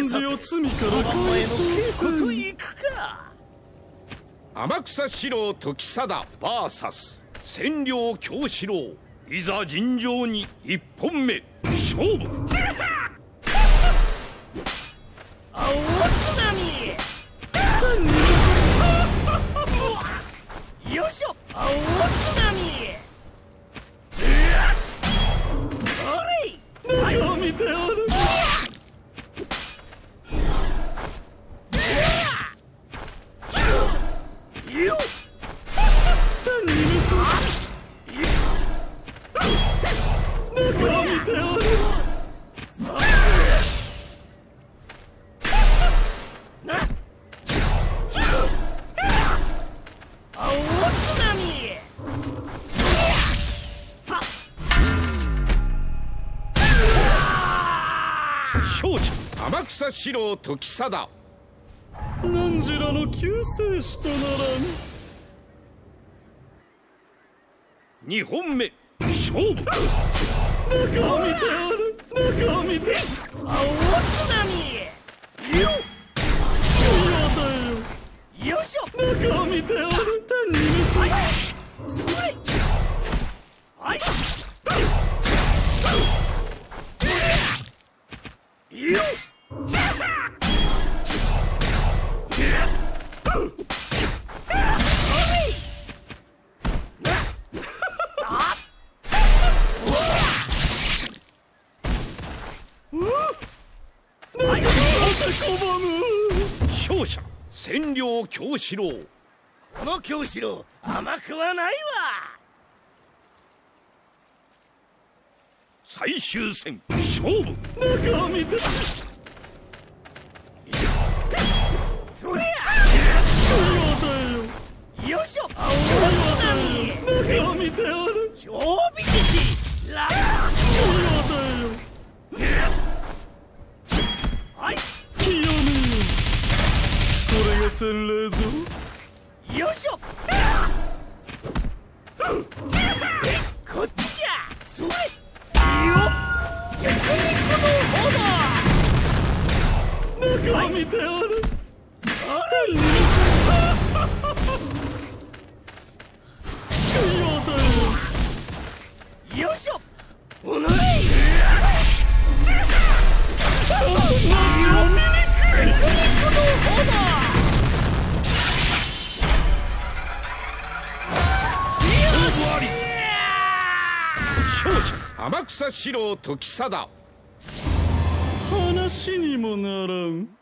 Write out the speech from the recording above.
万事を罪からお前の稽古といくか天草四郎時貞 VS 千両京四郎いざ尋常に一本目勝負青ておるな青津波勝者天草四郎時貞。何時らの救世主とならん。二本目勝負中を見ておる中を見て。青津波よ与えよよいしょ中を見て。おる天に見せそれはいよ男勝者千両京四郎。この京四郎甘くはないわ。最終戦勝負。中を見てよ。よいしょ。青中を見ておる超引きしラ与えよはい清めよこれが洗礼ぞ。よいしょ。こっちじゃ。それいいよ。別にこの炎中を見ておる。それ救いを与えよよいしょ。おのれ勝者天草四郎時貞話にもならん。